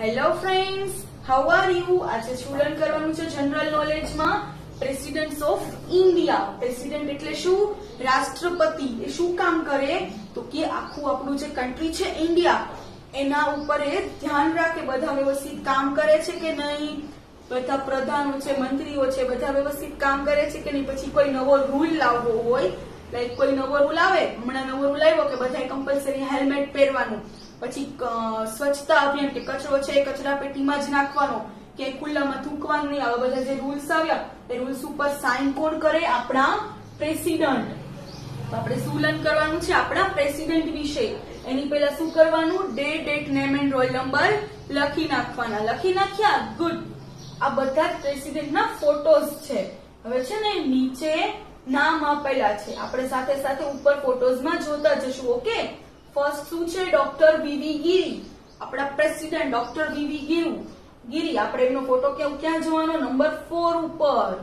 Hello friends how are you આજે student કરવાનું છે જનરલ નોલેજમાં પ્રેસિડેન્ટ ઓફ ઇન્ડિયા પ્રેસિડેન્ટ એટલે શું? રાષ્ટ્રપતિ. એ શું કામ કરે? તો કે આખું આપણું જે કન્ટ્રી છે ઇન્ડિયા એના ઉપર એ ધ્યાન રાખે. બધા વ્યવસ્થિત કામ કરે છે કે નહીં? બધા પ્રધાનો છે, મંત્રીઓ છે, બધા વ્યવસ્થિત કામ કરે છે કે નહીં? પછી કોઈ નવો રૂલ લાવવો હોય લાઈક કોઈ નવો રૂલ આવે? હમણાં નવો રૂલ આવ્યો કે બધા કમ્પલસરી હેલ્મેટ પહેરવાનું. પછી સ્વચ્છતા અભિયાન કે કચરો છે એ કચરા પેટીમાં જ નાખવાનો. કે ખુલ્લામાં થૂકવાનું નહીં. આવા બધા જે રૂલ્સ આવ્યા, એ રૂલ્સ ઉપર સાઇન કોણ કરે? આપણા પ્રેસિડન્ટ આપણે શું લર્ન કરવાનું છે આપણા પ્રેસિડેન્ટ વિશે. એની પહેલા શું કરવાનું? Day date name and roll number લખી નાખવાના. લખી નાખ્યા ગુડ આ બધા જ પ્રેસિડેન્ટના ફોટોઝ છે. હવે છે ને, નીચે નામ આપેલા છે. આપણે સાથે સાથે ઉપર ફોટોઝમાં જોતા જશું ઓકે ફર્સ્ટ શું છે? ડોક્ટર વીવી ગીરી આપણા પ્રેસિડેન્ટ ડોક્ટર વીવી ગીરુ ગીરી આપણે એમનો ફોટો ક્યાં ક્યાં જોવાનો? નંબર ફોર ઉપર.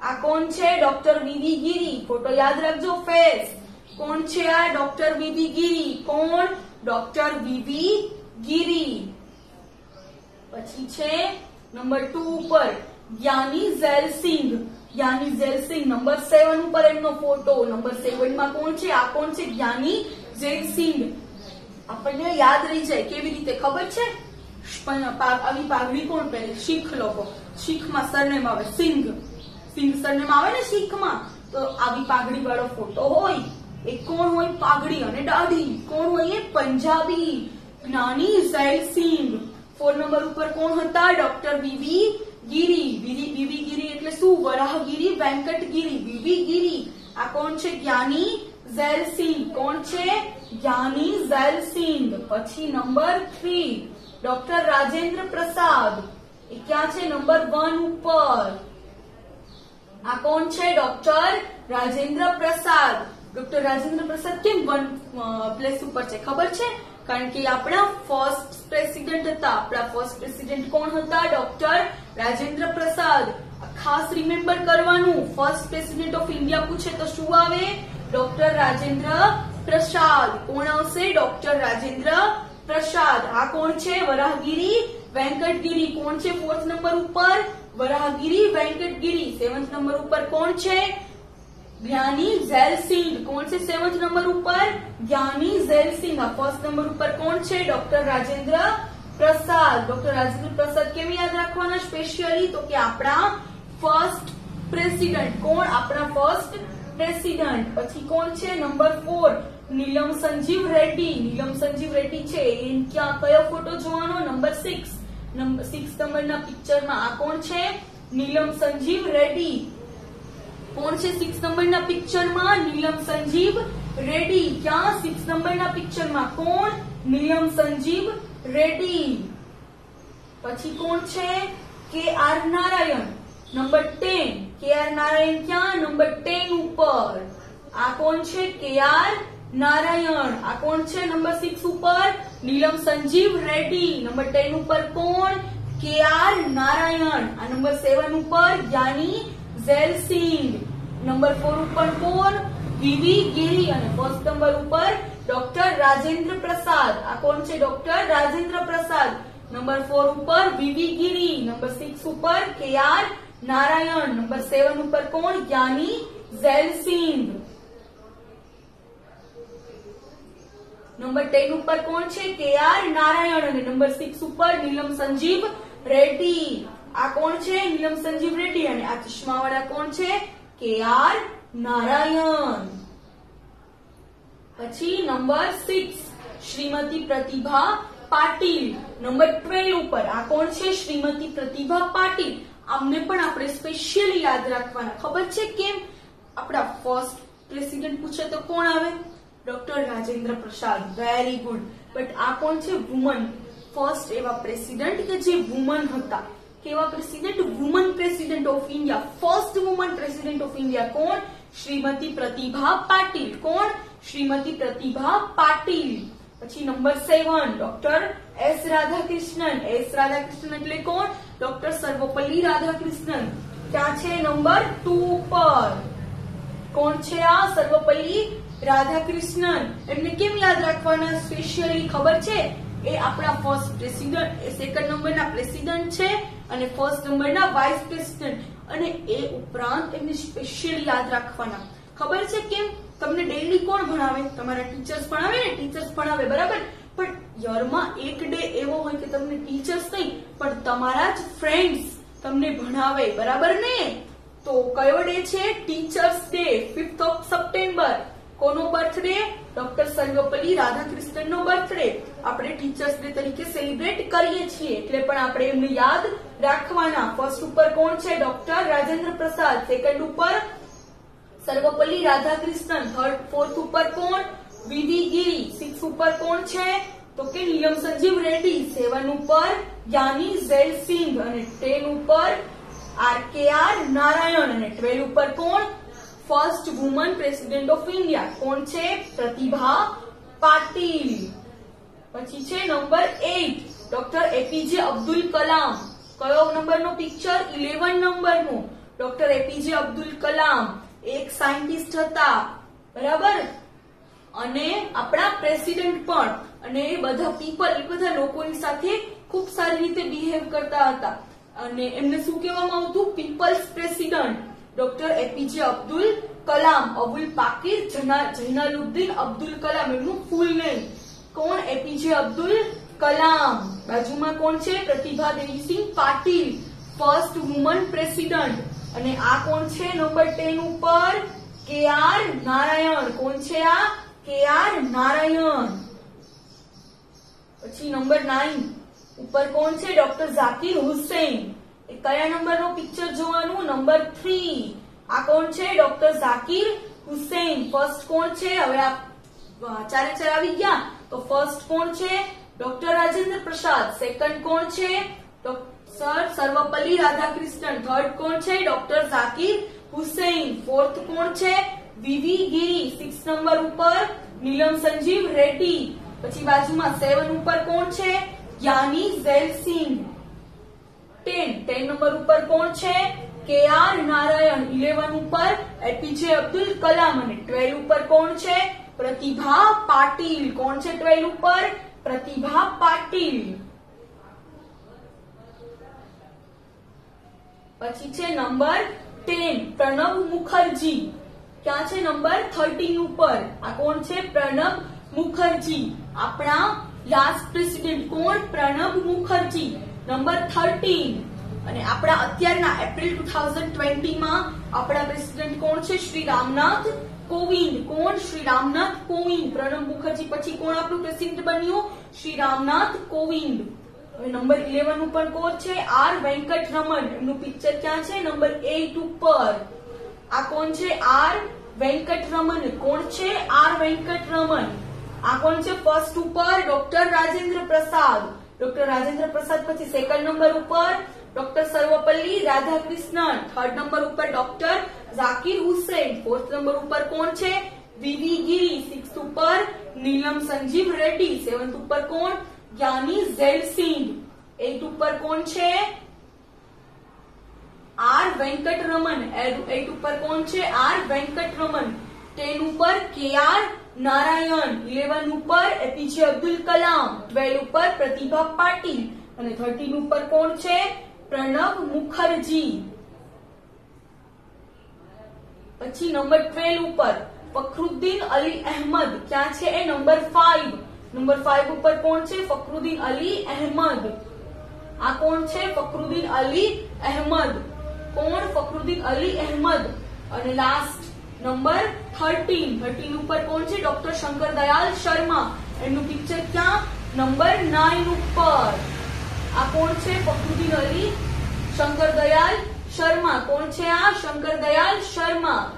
આ કોણ છે? ડોક્ટર વીવી ગીરી ફોટો યાદ રાખજો ફેસ કોણ છે આ ડોક્ટર વીવી ગીરી કોણ? ડોક્ટર વીવી ગીરી પછી છે નંબર ટુ ઉપર. જ્ઞાની ઝેલસિંગ જ્ઞાની ઝેલસિંગ નંબર સેવન ઉપર એમનો ફોટો નંબર સેવનમાં કોણ છે? આ કોણ છે? જ્ઞાની ઝેલસિંગ આપણને યાદ રહી જાય કેવી રીતે, ખબર છે? આવી પાઘડી કોણ પહેરે? શીખ લોકો. શીખમાં સરનેમ આવે. સિંઘ. સિંઘ સરનેમ આવે ને શીખમાં? તો આવી પાઘડી વાળો ફોટો હોય, એ કોણ હોય? પાઘડી અને દાઢી. કોણ હોય? એ પંજાબી. જ્ઞાની સિંઘ. ફોર નંબર ઉપર કોણ હતા? Doctor VV Giri. VV Giri એટલે શું? વરાહગીરી વેંકટગીરી. વીવી ગીરી. આ કોણ છે? જ્ઞાની ઝૈલ સિંઘ કોણ છે? યાની ઝૈલ સિંઘ. પછી નંબર થ્રી, ડોક્ટર રાજેન્દ્ર પ્રસાદ. એ ક્યાં છે? નંબર વન ઉપર. આ કોણ છે? ડોક્ટર રાજેન્દ્ર પ્રસાદ. ડોક્ટર રાજેન્દ્ર પ્રસાદ કેમ વન પ્લેસ ઉપર છે? ખબર છે? કારણ કે આપણા ફર્સ્ટ પ્રેસિડેન્ટ હતા. આપણા ફર્સ્ટ પ્રેસિડેન્ટ કોણ હતા? ડોક્ટર રાજેન્દ્ર પ્રસાદ. ખાસ રિમેમ્બર કરવાનું. ફર્સ્ટ પ્રેસિડેન્ટ ઓફ ઇન્ડિયા પૂછે તો શું આવે? ડોક્ટર રાજેન્દ્ર પ્રસાદ કોણ આવશે ડોક્ટર રાજેન્દ્ર પ્રસાદ આ કોણ છે વરાહગીરી વેંકટગીરી કોણ છે ફોર્થ નંબર ઉપર વરાહગીરી વેંકટગીરી સેવન્થ નંબર ઉપર કોણ છે જ્ઞાની ઝેલસિંગ કોણ છે સેવન્થ નંબર ઉપર જ્ઞાની ઝેલસિંગ આ ફર્સ્ટ નંબર ઉપર કોણ છે ડોક્ટર રાજેન્દ્ર પ્રસાદ ડોક્ટર રાજેન્દ્ર પ્રસાદ કેમ યાદ રાખવાના સ્પેશિયલી તો કે આપણા ફર્સ્ટ પ્રેસિડન્ટ કોણ આપણા ફર્સ્ટ પ્રેસિડન્ટ. પછી કોણ છે? Number four, Neelam Sanjiva Reddy. નીલમ સંજીવ રેડ્ડી છે. એ ક્યાં, કયો ફોટો જોવાનો? Number six. નંબર સિક્સ નંબરના પિક્ચરમાં આ કોણ છે? નીલમ સંજીવ રેડ્ડી. કોણ છે સિક્સ નંબરના પિક્ચરમાં? નીલમ સંજીવ રેડ્ડી. ક્યાં? સિક્સ નંબરના પિક્ચરમાં કોણ? નીલમ સંજીવ રેડ્ડી. પછી કોણ છે? K R Narayan. Number ten K R Narayan ક્યાં નંબર ટેન ઉપર આ કોણ છે કે આર નારાયણ આ કોણ છે નંબર સિક્સ ઉપર નીલમ સંજીવ રેડ્ડી નંબર ટેન ઉપર કોણ કે આર નારાયણ આ નંબર સેવન ઉપર જ્ઞાની ઝેલસિંગ નંબર ફોર ઉપર કોણ વીવી ગીરી અને ફર્સ્ટ નંબર ઉપર ડોક્ટર રાજેન્દ્ર પ્રસાદ આ કોણ છે doctor Rajendra Prasad number four ઉપર વીવી ગીરી નંબર સિક્સ ઉપર કે આર નારાયણ નંબર સેવન ઉપર કોણ? જ્ઞાની ઝેલસિંગ નંબર ટેન ઉપર કોણ છે? કે આર નારાયણ અને નંબર સિક્સ ઉપર નીલમ સંજીવ રેડ્ડી. આ કોણ છે? નીલમ સંજીવ રેડ્ડી અને આ ચશ્માવાળા કોણ છે? K R Narayan. પછી number six, Shrimati Pratibha Patil. Number twelve ઉપર આ કોણ છે? શ્રીમતી પ્રતિભા પાટીલ. આમને પણ આપણે સ્પેશિયલી યાદ રાખવાના. ખબર છે કેમ? આપણા ફર્સ્ટ પ્રેસિડેન્ટ પૂછે તો કોણ આવે? Doctor Rajendra Prasad. Very good but આ કોણ છે? વુમન ફર્સ્ટ એવા પ્રેસિડેન્ટ કે જે વુમન હતા. કેવા president woman president of India first woman president of India કોણ? શ્રીમતી પ્રતિભા પાટીલ. કોણ? શ્રીમતી પ્રતિભા પાટીલ. પછી number seven doctor S Radhakrishnan S Radhakrishnan એટલે કોણ? ડોક્ટર સર્વપલ્લી રાધાકૃષ્ણન. ક્યાં છે નંબર ટુ પર? કોણ છે આ સર્વપલ્લી રાધાકૃષ્ણન? એમને કેમ યાદ રાખવાના? સ્પેશિયલી ખબર છે? એ આપણા ફર્સ્ટ પ્રેસિડન્ટ સેકન્ડ નંબરના પ્રેસિડન્ટ છે અને ફર્સ્ટ નંબરના વાઇસ પ્રેસિડન્ટ અને એ ઉપરાંત એમને સ્પેશિયલ યાદ રાખવાના. ખબર છે કેમ? તમને ડેલી કોણ ભણાવે? તમારા ટીચર્સ ભણાવે ને? ટીચર્સ ભણાવે, બરાબર? યરમાં એક ડે એવો હોય કે તમને ટીચર્સ નહીં, પણ તમારા જ ફ્રેન્ડ્સ તમને ભણાવે, બરાબર ને? તો કયો ડે છે? Teachers day fifth of September કોનો બર્થડે ડોક્ટર સર્વપલ્લી રાધાકૃષ્ણન નો બર્થડે આપણે ટીચર્સ ડે તરીકે સેલિબ્રેટ કરીએ છીએ, એટલે પણ આપણે એમને યાદ રાખવાના. ફર્સ્ટ ઉપર કોણ છે? ડોક્ટર રાજેન્દ્ર પ્રસાદ. સેકન્ડ ઉપર સર્વપલ્લી રાધાકૃષ્ણન. થર્ડ ફોર્થ ઉપર કોણ? વીવી ગીરી સિક્સ ઉપર કોણ છે? તો કે નિયમ સંજીવ રેડ્ડી સેવન ઉપર, જ્ઞાની ઝેલ સિંઘ અને ટેન ઉપર, આર કે આર નારાયણ અને ટ્વેલ્વ ઉપર કોણ? First woman president of India કોણ છે? પ્રતિભા પાટીલ. પછી છે number eight doctor APJ Abdul Kalam. કયો નંબરનો પિક્ચર? ઇલેવન નંબરનું. Doctor APJ Abdul Kalam. એક સાયન્ટિસ્ટ હતા. બરાબર? અને આપણા પ્રેસિડેન્ટ પણ. અને એ બધા પીપલ એ બધા લોકોની સાથે ખૂબ સારી રીતે બિહેવ કરતા હતા. અને એમને શું કહેવામાં આવતું? People's president doctor APJ Abdul Kalam Avul Pakir જના- Jainaluddin Abdul Kalam, એમનું ફૂલ નેમ કોણ? એપીજે અબ્દુલ કલામ બાજુમાં કોણ છે? Pratibha Devisingh Patil first woman president અને આ કોણ છે? નંબર ટેન ઉપર કે આર નારાયણ. કોણ છે આ? કે આર નારાયણ. પછી નંબર નાઇન. ઉપર કોણ છે? ડોક્ટર ઝાકિર હુસેન. એ કયા નંબરનું પિક્ચર જોવાનું? Number three. આ કોણ છે? ડોક્ટર ઝાકિર હુસેન. ફર્સ્ટ કોણ છે? હવે આ ચારે આવી ગયા. તો ફર્સ્ટ કોણ છે? ડોક્ટર રાજેન્દ્ર પ્રસાદ. સેકન્ડ કોણ છે? સર, સર્વપલ્લી રાધાકૃષ્ણન. થર્ડ કોણ છે? ડોક્ટર ઝાકિર હુસેન. ફોર્થ કોણ છે? વીવી ગિરી. સિક્સ નંબર ઉપર નીલમ સંજીવ રેડ્ડી. પછી બાજુમાં સેવન ઉપર કોણ છે? Giani Zail Singh ten. Ten number ઉપર કોણ છે? K R Narayan. ઇલેવન ઉપર એપીજે અબ્દુલ કલામ અને ટ્વેલ્વ ઉપર કોણ છે? પ્રતિભા પાટીલ. કોણ છે ટ્વેલ્વ ઉપર? પ્રતિભા પાટીલ. પછી છે નંબર ટેન. પ્રણવ મુખર્જી. ક્યાં છે નંબર? થર્ટીન ઉપર. આ કોણ છે? પ્રણબ મુખર્જી, આપણા લાસ્ટ પ્રેસિડેન્ટ કોણ? પ્રણબ મુખર્જી નંબર થર્ટીન અને આપણા અત્યારના એપ્રિલ ટુ થાઉઝન્ડ ટ્વેન્ટીમાં આપણા પ્રેસિડેન્ટ કોણ છે? શ્રી રામનાથ કોવિંદ. કોણ? શ્રી રામનાથ કોવિંદ. પ્રણબ મુખર્જી પછી કોણ આપણું પ્રેસિડેન્ટ બન્યું? શ્રી રામનાથ કોવિંદ. હવે નંબર ઇલેવન ઉપર કોણ છે? આર વેંકટ રમન એમનું પિક્ચર ક્યાં છે? નંબર એઇટ ઉપર. આ કોણ છે? આર વેંકટ રમન કોણ છે? આર વેંકટ રમન આ કોણ છે? ફર્સ્ટ ઉપર ડોક્ટર રાજેન્દ્ર પ્રસાદ. ડોક્ટર રાજેન્દ્ર પ્રસાદ પછી સેકન્ડ નંબર ઉપર doctor Sarvepalli Radhakrishnan. Third number ઉપર doctor Zakir Hussain. Fourth number ઉપર કોણ છે? વીવી ગીરી સિક્સ ઉપર નીલમ સંજીવ રેડ્ડી. સેવન્થ ઉપર કોણ? જ્ઞાની ઝેલ સિંહ એટ ઉપર કોણ છે? આર વેંકટ રમન એટ ઉપર કોણ છે? આર વેંકટ રમન ટેન ઉપર કે આર નારાયણ ઇલેવન ઉપર એપીજે અબ્દુલ કલામ ટ્વેલ્વ ઉપર, પ્રતિભા પાટીલ. અને થર્ટીન ઉપર કોણ છે? પ્રણવ મુખર્જી. પછી નંબર ટ્વેલ્વ ઉપર, ફખરુદ્દીન અલી અહેમદ. ક્યાં છે એ? નંબર ફાઈવ નંબર ફાઈવ ઉપર કોણ છે? ફખરુદ્દીન અલી અહેમદ. આ કોણ છે? ફખરુદ્દીન અલી અહેમદ. કોણ? ફખરુદ્દીન અલી અહેમદ. અને લાસ્ટ નંબર થર્ટીન થર્ટીન ઉપર કોણ છે? ડોક્ટર શંકર દયાલ શર્મા. એમનું પિક્ચર ક્યાં? નંબર નાઇન ઉપર. આ કોણ છે? ફખરુદ્દીન અલી શંકર દયાલ શર્મા. કોણ છે આ? શંકર દયાલ શર્મા.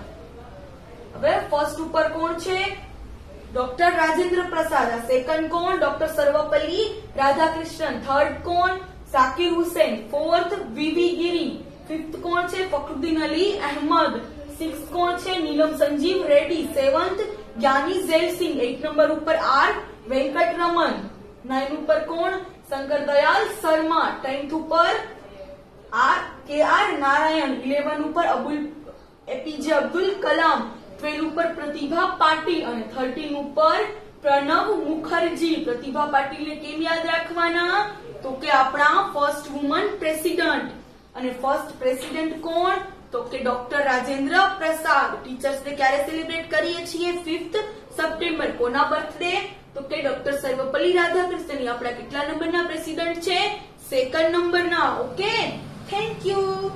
હવે ફર્સ્ટ ઉપર કોણ છે? ડોક્ટર રાજેન્દ્ર પ્રસાદ. આ સેકન્ડ કોણ? ડોક્ટર સર્વપલ્લી રાધાકૃષ્ણન. થર્ડ કોણ? Zakir Hussain. Fourth V V Giri. Fifth કોણ છે? ફખરુદ્દીન અલી અહેમદ. સિક્સ કોણ છે નીલમ સંજીવ રેડ્ડી સેવન્થ જ્ઞાની ઝેલ સિંહ નંબર ઉપર આર વેંકટ રમન નાઇન ઉપર કોણ શંકર દયાલ શર્મા ટેન્થ ઉપર R K R Narayan eleven ઉપર અબુલ એપીજે અબ્દુલ કલામ ટ્વેલ્વ ઉપર પ્રતિભા પાટીલ અને થર્ટીન ઉપર પ્રણવ મુખર્જી પ્રતિભા પાટીલને કેમ યાદ રાખવાના? તો કે આપણા ફર્સ્ટ વુમન પ્રેસિડન્ટ અને ફર્સ્ટ પ્રેસિડન્ટ કોણ તો કે ડોક્ટર રાજેન્દ્ર પ્રસાદ ટીચર્સ ડે ક્યારે સેલિબ્રેટ કરીએ છીએ? Fifth September. કોના બર્થડે? તો કે ડોક્ટર સર્વપલ્લી રાધાકૃષ્ણની. આપણા કેટલા નંબરના પ્રેસિડેન્ટ છે? સેકન્ડ નંબરના. ઓકે? Thank you.